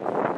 you